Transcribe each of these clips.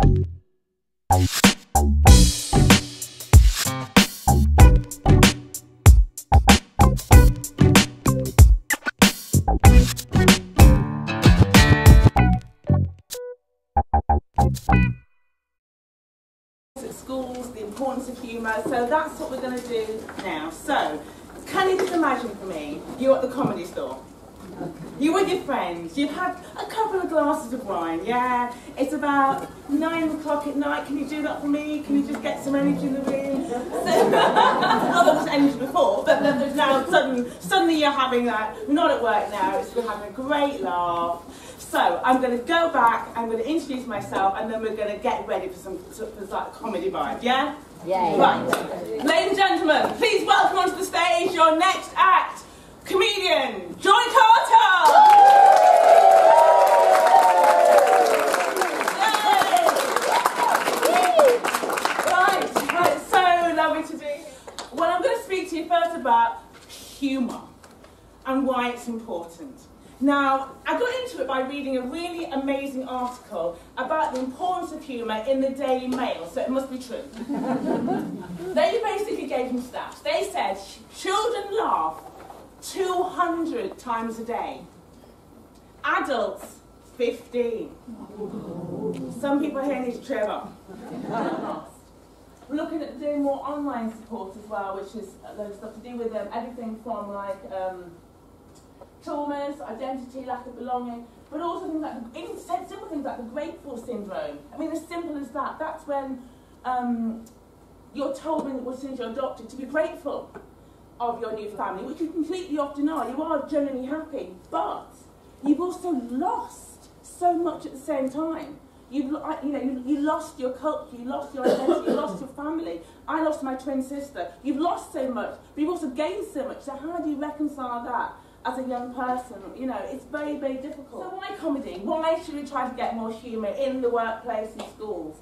at schools, the importance of humour. So that's what we're going to do now. So, can you just imagine for me, you're at the comedy store. You're with your friends, you've had a couple of glasses of wine, yeah? It's about nine o'clock at night, can you do that for me? Can you just get some energy in the room? So, not oh, there was energy before, but then there's now sudden, suddenly you're having that, we're not at work now, it's, we're having a great laugh. So I'm going to go back, I'm going to introduce myself, and then we're going to get ready for some for, for like comedy vibe, yeah? Yay. Right. Ladies and gentlemen, please welcome onto the stage your next act, comedian Joy Carter. Yay. Right, right, so lovely to be here. Well, I'm going to speak to you first about humour and why it's important. Now, I got into it by reading a really amazing article about the importance of humour in the Daily Mail, so it must be true. they basically gave them stats. They said children laugh 200 times a day, adults 15. Some people here need to trim up. We're looking at doing more online support as well, which is load of stuff to do with um, everything from like um, traumas, identity, lack of belonging, but also things like, even simple things like the grateful syndrome. I mean, as simple as that. That's when um, you're told when, as soon you're adopted to be grateful of your new family, which you completely often are. You are genuinely happy, but you've also lost so much at the same time. You've, you know, you, you lost your culture, you lost your identity, you lost your family. I lost my twin sister. You've lost so much, but you've also gained so much. So how do you reconcile that? as a young person, you know, it's very, very difficult. So why comedy? Why should we try to get more humour in the workplace and schools?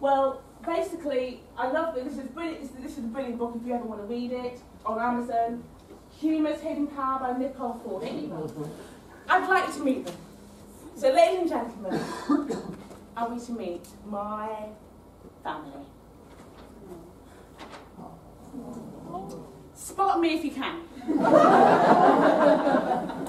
Well, basically, I love this. This is brilliant. This is a brilliant book if you ever want to read it on Amazon. Humour's Hidden Power by Nicole Ford. I'd like to meet them. So, ladies and gentlemen, I you to meet my family. Spot me if you can.